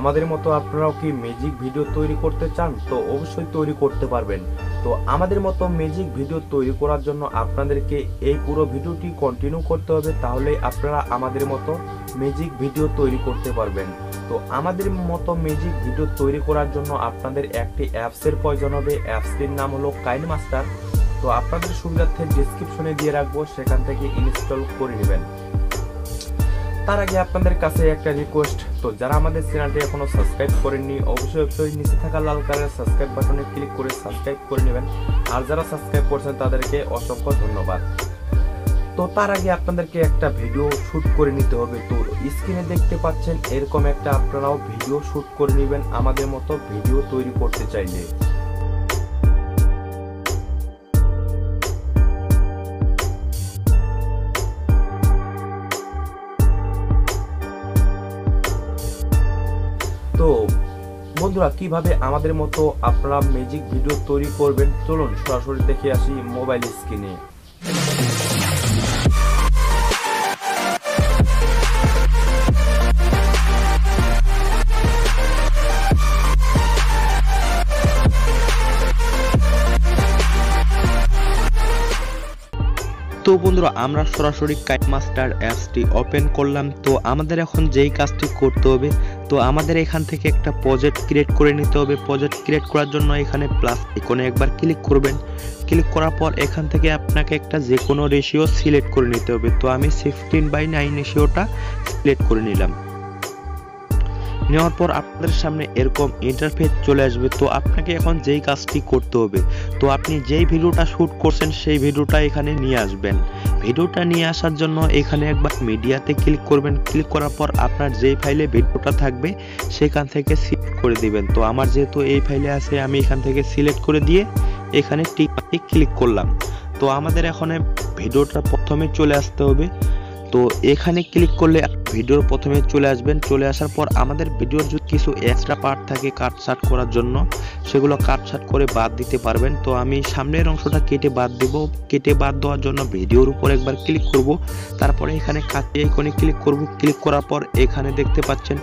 আমাদের মতো আপনারাও কি ম্যাজিক ভিডিও তৈরি করতে চান? তো অবশ্যই তৈরি করতে পারবেন। তো আমাদের মতো ম্যাজিক ভিডিও তৈরি করার জন্য আপনাদেরকে এই পুরো ভিডিওটি কন্টিনিউ করতে হবে তাহলে আপনারা আমাদের মতো ম্যাজিক ভিডিও তৈরি করতে পারবেন। তো আমাদের মতো ম্যাজিক ভিডিও তৈরি করার জন্য আপনাদের একটি অ্যাপসের প্রয়োজন হবে। অ্যাপসটির নাম হলো কাইন মাস্টার তো আপনাদের সুবিধার্থে ডিসক্রিপশনে দিয়ে রাখব, সেখান থেকে ইনস্টল করে নেবেন। তার আগে আপনাদের কাছে একটা রিকোয়েস্ট তো যারা আমাদের চ্যানেলটি এখনও সাবস্ক্রাইব করেননি, অবশ্যই অবশ্যই নিচে থাকা লাল কালারের সাবস্ক্রাইব বাটনে ক্লিক করে সাবস্ক্রাইব করে নেবেন। আর যারা সাবস্ক্রাইব করছেন, তাদেরকে অসংখ্য ধন্যবাদ। তো তার আগে আপনাদেরকে একটা ভিডিও শুট করে নিতে হবে। তো স্ক্রিনে দেখতে পাচ্ছেন, এরকম একটা আপনারাও ভিডিও শুট করে নেবেন আমাদের মতো ভিডিও তৈরি করতে চাইলে। বন্ধুরা, কীভাবে আমাদের মতো আপনারা ম্যাজিক ভিডিও তৈরি করবেন? চলুন সরাসরি দেখে আসি মোবাইল স্ক্রিনে তো বন্ধুরা, আমরা সরাসরি কাইট মাস্টার অ্যাপসটি ওপেন করলাম। তো আমাদের এখন যেই কাজটি করতে হবে তো আমাদের এখান থেকে একটা প্রজেক্ট ক্রিয়েট করে নিতে হবে। প্রজেক্ট ক্রিয়েট করার জন্য এখানে প্লাস আইকনে একবার ক্লিক করবেন। ক্লিক করার পর এখান থেকে আপনাকে একটা যে কোনো রেশিও সিলেক্ট করে নিতে হবে। তো আমি সিক্সটিন বাই নাইন রেশিওটা সিলেক্ট করে নিলাম। নেওয়ার পর আপনাদের সামনে এরকম ইন্টারফেস চলে আসবে। তো আপনাকে এখন যেই কাজটি করতে হবে, তো আপনি যেই ভিডিওটা শ্যুট করছেন সেই ভিডিওটা এখানে নিয়ে আসবেন। ভিডিওটা নিয়ে আসার জন্য এখানে একবার মিডিয়াতে ক্লিক করবেন। ক্লিক করার পর আপনার যেই ফাইলে ভিডিওটা থাকবে, সেখান থেকে সিলেক্ট করে দিবেন। তো আমার যেহেতু এই ফাইলে আছে, আমি এখান থেকে সিলেক্ট করে দিয়ে এখানে টিকটি ক্লিক করলাম। তো আমাদের এখন ভিডিওটা প্রথমে চলে আসতে হবে। তো এখানে ক্লিক করলে ভিডিওর প্রথমে চলে আসবেন। চলে আসার পর আমাদের ভিডিওর যদি কিছু এক্সট্রা পার্ট থাকে কাট ছাট করার জন্য, সেগুলো কাট ছাট করে বাদ দিতে পারবেন। তো আমি সামনের অংশটা কেটে বাদ দেব। কেটে বাদ দেওয়ার জন্য ভিডিওর উপর একবার ক্লিক করব। তারপরে এখানে কাটিয়ে আইকনে ক্লিক করব। ক্লিক করার পর এখানে দেখতে পাচ্ছেন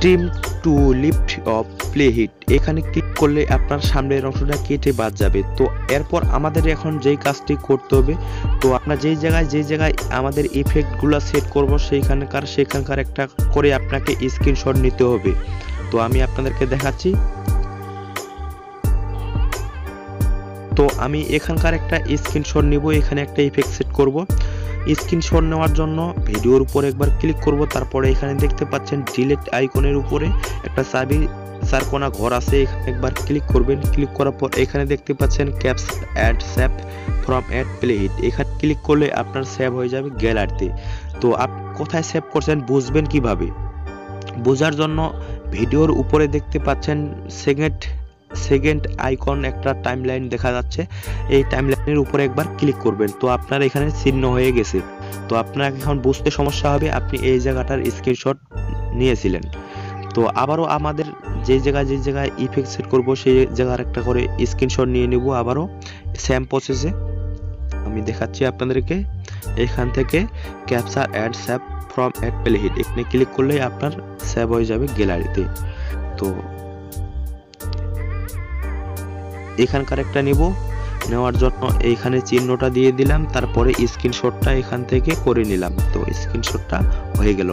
trim to left of play head এখানে ক্লিক করলে আপনার সামনের অংশটা কেটে বাদ যাবে। তো এরপর আমাদের এখন যেই কাজটি করতে হবে, তো আমরা যেই জায়গায় যেই জায়গায় আমাদের ইফেক্টগুলো সেট করব, সেইখানকার, সেখানকার একটা করে আপনাকে স্ক্রিনশট নিতে হবে। তো আমি আপনাদেরকে দেখাচ্ছি। তো আমি এখানকার একটা স্ক্রিনশট নিব, এখানে একটা ইফেক্ট সেট করব। স্ক্রিনশট নেওয়ার জন্য ভিডিওর উপর একবার ক্লিক করব, তারপরে এখানে দেখতে পাচ্ছেন ডিলেট আইকনের উপরে একটা চাবি, চারকোনা ঘর আছে, একবার ক্লিক করবেন, ক্লিক করার পর এখানে দেখতে পাচ্ছেন caps add sap from add play head এখানে ক্লিক করলে আপনার সেভ হয়ে যাবে গ্যালারিতে। তো আপনি কোথায় সেভ করছেন বুঝবেন কীভাবে? বোঝার জন্য ভিডিওর উপরে দেখতে পাচ্ছেন সেকেন্ড সেকেন্ড আইকন একটা টাইমলাইন দেখা যাচ্ছে। এই টাইমলাইনের উপরে একবার ক্লিক করবেন। তো আপনার এখানে চিহ্ন হয়ে গেছে। তো আপনার এখন বুঝতে সমস্যা হবে, আপনি এই জায়গাটার স্ক্রিনশট নিয়েছিলেন। তো আবারও আমাদের যে জায়গায় যে জায়গায় ইফেক্ট সেট করব, সেই জায়গার একটা করে স্ক্রিনশট নিয়ে নেব আবারও। সেম প্রসেসে আমি দেখাচ্ছি আপনাদেরকে। এখান থেকে capture add sap from add play head এখানে ক্লিক করলেই আপনার সেভ হয়ে যাবে গ্যালারিতে তো এখানকার একটা নিব। নেওয়ার জন্য এইখানে চিহ্নটা দিয়ে দিলাম তারপরে স্ক্রিনশটটা এখান থেকে করে নিলাম। তো স্ক্রিনশটটা হয়ে গেল।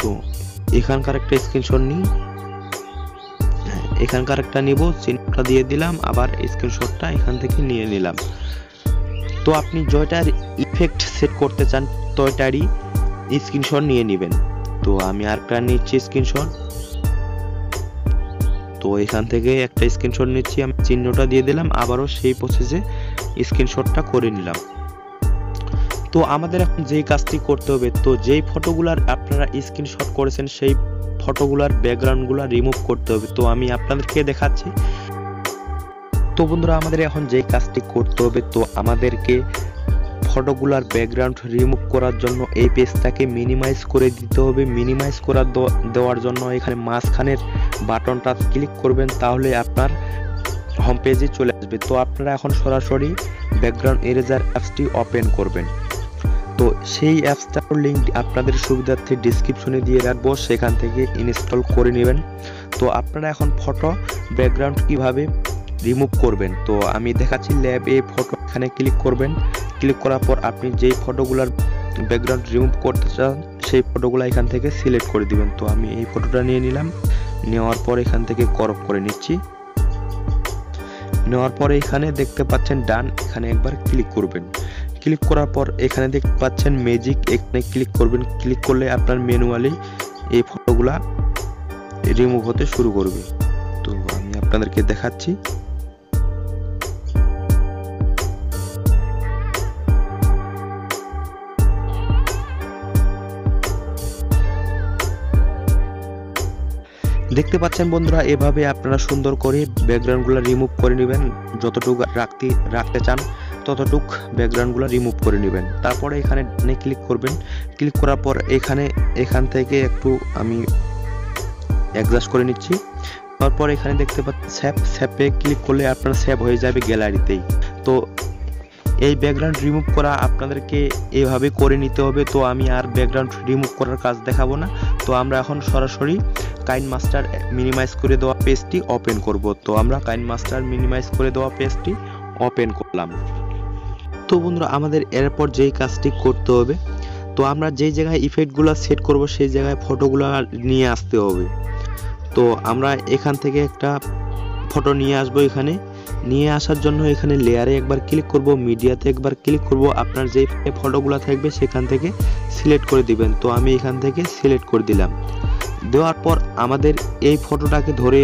তো এখানকার একটা স্ক্রিনশট নিই। হ্যাঁ, এখানকার একটা নিব চিহ্নটা দিয়ে দিলাম আবার স্ক্রিনশটটা এখান থেকে নিয়ে নিলাম। তো আপনি জয়টার ইফেক্ট সেট করতে চান তয়টারই স্ক্রিনশট নিয়ে নেবেন। তো আমি আরেকটা নিচ্ছি স্ক্রিনশট। তো এখান থেকে একটা স্ক্রিনশট নিচ্ছি, আমি চিহ্নটা দিয়ে দিলাম, আবারও সেই প্রসেসে স্ক্রিনশটটা করে নিলাম। তো আমাদের এখন যেই কাজটি করতে হবে, তো যেই ফটোগুলার আপনারা স্ক্রিনশট করেছেন, সেই ফটোগুলার ব্যাকগ্রাউন্ডগুলো রিমুভ করতে হবে। তো আমি আপনাদেরকে দেখাচ্ছি। তো বন্ধুরা, আমাদের এখন যেই কাজটি করতে হবে, তো আমাদেরকে ফটোগুলার ব্যাকগ্রাউন্ড রিমুভ করার জন্য এই পেজটাকে মিনিমাইজ করে দিতে হবে। মিনিমাইজ করার দেওয়ার জন্য এখানে মাঝখানের বাটনটা ক্লিক করবেন তাহলে আপনার হোম পেজে চলে আসবে। তো আপনারা এখন সরাসরি ব্যাকগ্রাউন্ড এরেজার অ্যাপসটি ওপেন করবেন। তো সেই অ্যাপসটার লিঙ্ক আপনাদের সুবিধার্থে ডিসক্রিপশনে দিয়ে রাখব। সেখান থেকে ইনস্টল করে নেবেন। তো আপনারা এখন ফটো ব্যাকগ্রাউন্ড কীভাবে রিমুভ করবেন? তো আমি দেখাচ্ছি ল্যাব এই ফটো এখানে ক্লিক করবেন। ক্লিক করার পর আপনি যেই ফটোগুলোর ব্যাকগ্রাউন্ড রিমুভ করতে চান, সেই ফটোগুলো এখান থেকে সিলেক্ট করে দিবেন। তো আমি এই ফটোটা নিয়ে নিলাম। নেওয়ার পর এখান থেকে করপ করে নিচ্ছি। নেওয়ার পরে এখানে দেখতে পাচ্ছেন ডান, এখানে একবার ক্লিক করবেন। ক্লিক করার পর এখানে দেখতে পাচ্ছেন ম্যাজিক এখানে ক্লিক করবেন। ক্লিক করলে আপনার ম্যানুয়ালি এই ফটোগুলা রিমুভ হতে শুরু করবে। তো আমি আপনাদেরকে দেখাচ্ছি। দেখতে পাচ্ছেন বন্ধুরা, এভাবে আপনারা সুন্দর করে ব্যাকগ্রাউন্ডগুলো রিমুভ করে নেবেন। যতটুকু রাখতে রাখতে চান, ততটুক ব্যাকগ্রাউন্ডগুলো রিমুভ করে নেবেন। তারপরে এখানে ক্লিক করবেন। ক্লিক করার পর এখানে, এখান থেকে একটু আমি অ্যাডজাস্ট করে নিচ্ছি। তারপর এখানে দেখতে পাচ্ছেন স্যাপ স্যাপে ক্লিক করলে আপনার স্যাপ হয়ে যাবে গ্যালারিতেই তো এই ব্যাকগ্রাউন্ড রিমুভ করা আপনাদেরকে এভাবে করে নিতে হবে, তো আমি আর ব্যাকগ্রাউন্ড রিমুভ করার কাজ দেখাবো না। তো আমরা এখন সরাসরি কাইন মাস্টার মিনিমাইজ করে দেওয়া পেজটি ওপেন করব। তো আমরা কাইন মাস্টার মিনিমাইজ করে দেওয়া পেজটি ওপেন করলাম। তো বন্ধুরা, আমাদের এরপর যেই কাজটি করতে হবে, তো আমরা যেই জায়গায় ইফেক্টগুলো সেট করব, সেই জায়গায় ফটোগুলো নিয়ে আসতে হবে। তো আমরা এখান থেকে একটা ফটো নিয়ে আসব এখানে। নিয়ে আসার জন্য এখানে লেয়ারে একবার ক্লিক করব মিডিয়াতে একবার ক্লিক করব, আপনার যে ফটোগুলো থাকবে সেখান থেকে সিলেক্ট করে দিবেন। তো আমি এখান থেকে সিলেক্ট করে দিলাম। দেওয়ার পর আমাদের এই ফটোটাকে ধরে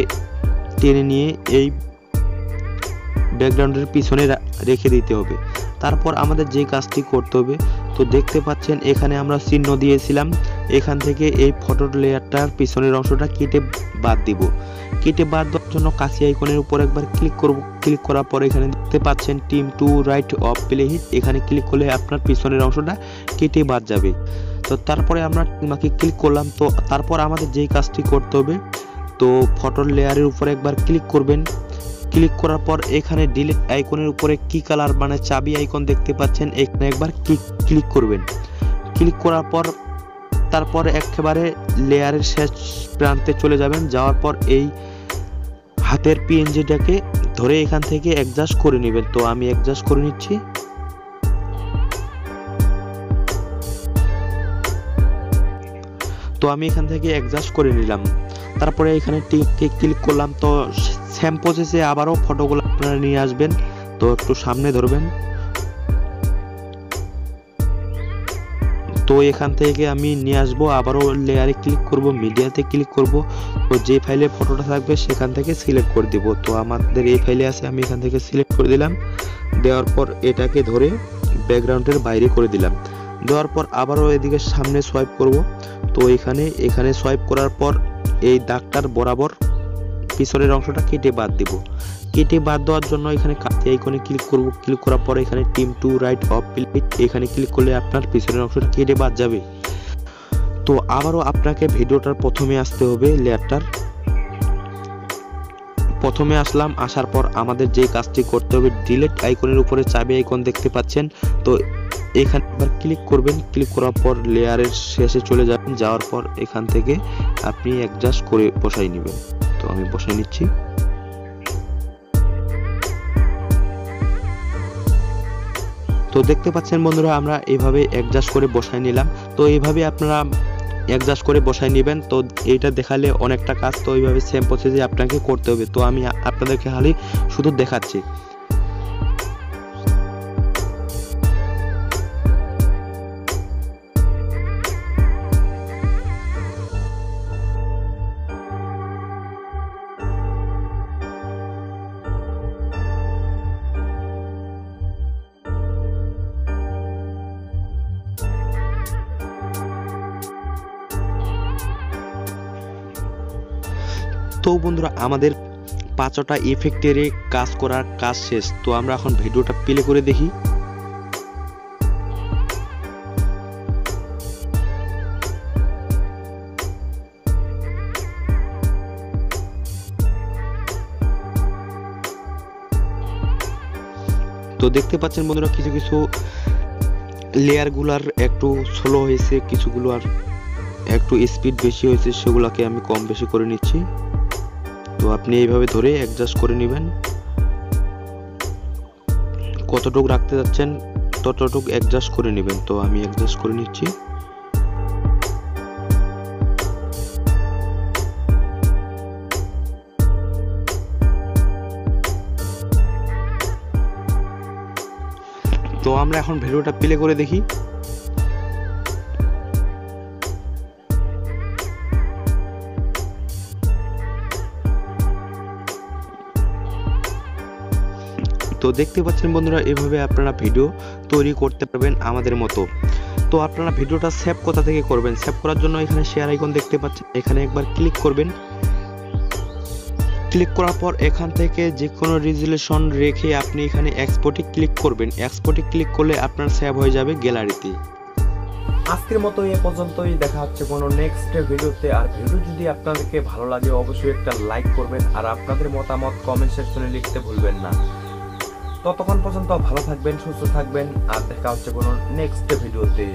টেনে নিয়ে এই ব্যাকগ্রাউন্ডের পিছনে রেখে দিতে হবে। তারপর আমাদের যে কাজটি করতে হবে, তো দেখতে পাচ্ছেন এখানে আমরা চিহ্ন দিয়েছিলাম। এখান থেকে এই ফটোর লেয়ারটার পিছনের অংশটা কেটে বাদ দিব। কেটে বাদ দেওয়ার জন্য কাশি আইকনের উপর একবার ক্লিক করব ক্লিক করার পর এখানে দেখতে পাচ্ছেন trim to right of play head এখানে ক্লিক করলে আপনার পিছনের অংশটা কেটে বাদ যাবে। তো তারপরে আমরা মাকে ক্লিক করলাম। তো তারপর আমাদের যেই কাজটি করতে হবে, তো ফটোর লেয়ারের উপরে একবার ক্লিক করবেন। ক্লিক করার পর এখানে ডিলিট আইকনের উপরে কি কালার মানে চাবি আইকন দেখতে পাচ্ছেন। এখানে একবার ক্লিক ক্লিক করবেন। ক্লিক করার পর তারপরে একেবারে লেয়ারের শেষ প্রান্তে চলে যাবেন। যাওয়ার পর এই হাতের পিএনজিটাকে ধরে এখান থেকে অ্যাডজাস্ট করে নেবেন। তো আমি অ্যাডজাস্ট করে নিচ্ছি। তো আমি এখান থেকে অ্যাডজাস্ট করে নিলাম। তারপরে এখানে ক্লিক করলাম। তো সেম প্রসেসে আবারও ফটোগুলো আপনারা নিয়ে আসবেন। তো একটু সামনে ধরবেন। তো এখান থেকে আমি নিয়ে আসব, আবারও লেয়ারে ক্লিক করব মিডিয়াতে ক্লিক করব। তো যে ফাইলে ফটোটা থাকবে সেখান থেকে সিলেক্ট করে দিব। তো আমাদের এই ফাইলে আছে, আমি এখান থেকে সিলেক্ট করে দিলাম। দেওয়ার পর এটাকে ধরে ব্যাকগ্রাউন্ডের বাইরে করে দিলাম। দেওয়ার পর আবারও এদিকে সামনে সোয়াইপ করব। তো এখানে এখানে সোয়াইপ করার পর এই দাগটার বরাবর পিছনের অংশটা কেটে বাদ দিব। কেটে বাদ দেওয়ার জন্য এখানে আইকনে ক্লিক করব। ক্লিক করার পর এখানে trim to right of playhead এখানে ক্লিক করলে আপনার পিছনের অংশটা কেটে বাদ যাবে। তো আবারও আপনাকে ভিডিওটার প্রথমে আসতে হবে লেয়ারটার। প্রথমে আসলাম, আসার পর আমাদের যে কাজটি করতে হবে ডিলেট আইকনের উপরে চাবি আইকন দেখতে পাচ্ছেন। তো এখানে একবার ক্লিক করবেন ক্লিক করার পর লেয়ারের শেষে চলে যাবেন। যাওয়ার পর এখান থেকে আপনি অ্যাডজাস্ট করে বসাই নেবেন। তো আমি বসে নিচ্ছি। তো দেখতে পাচ্ছেন বন্ধুরা, আমরা এইভাবে অ্যাডজাস্ট করে বসায় নিলাম। তো এইভাবে আপনারা অ্যাডজাস্ট করে বসায় নেবেন। তো এইটা দেখালে অনেকটা কাজ। তো এইভাবে সেম প্রসেসে আপনাকে করতে হবে। তো আমি আপনাদেরকে খালি শুধু দেখাচ্ছি। তো বন্ধুরা, আমাদের পাঁচটা ইফেক্টের কাজ করার কাজ শেষ। তো আমরা এখন ভিডিওটা প্লে করে দেখি। তো দেখতে পাচ্ছেন বন্ধুরা, কিছু কিছু লেয়ারগুলার একটু স্লো হয়েছে, কিছুগুলো আর একটু স্পিড বেশি হয়েছে, সেগুলোকে আমি কম বেশি করে নিচ্ছি। তো আপনি এইভাবে ধরে অ্যাডজাস্ট করে নেবেন। কতটুকু রাখতে যাচ্ছেন, ততটুকু অ্যাডজাস্ট করে নেবেন। তো আমি অ্যাডজাস্ট করে নিচ্ছি। তো আমরা এখন ভিডিওটা প্লে করে দেখি। তো দেখতে পাচ্ছেন বন্ধুরা, এভাবে আপনারা ভিডিও তৈরি করতে পারবেন আমাদের মতো। তো আপনারা ভিডিওটা সেভ কোথা থেকে করবেন? সেভ করার জন্য এখানে শেয়ার আইকন দেখতে পাচ্ছেন। এখানে একবার ক্লিক করবেন। ক্লিক করার পর এখান থেকে যে কোনো রেজুলেশন রেখে আপনি এখানে এক্সপোর্টে ক্লিক করবেন। এক্সপোর্টে ক্লিক করলে আপনার সেভ হয়ে যাবে গ্যালারিতে আজকের মতো এ পর্যন্তই। দেখা হচ্ছে কোনো নেক্সট ভিডিওতে আর ভিডিও যদি আপনাদেরকে ভালো লাগে, অবশ্যই একটা লাইক করবেন। আর আপনাদের মতামত কমেন্ট সেকশনে লিখতে ভুলবেন না। ততক্ষণ পর্যন্ত ভালো থাকবেন সুস্থ থাকবেন আর দেখা হচ্ছে কোনো নেক্সট ভিডিওতে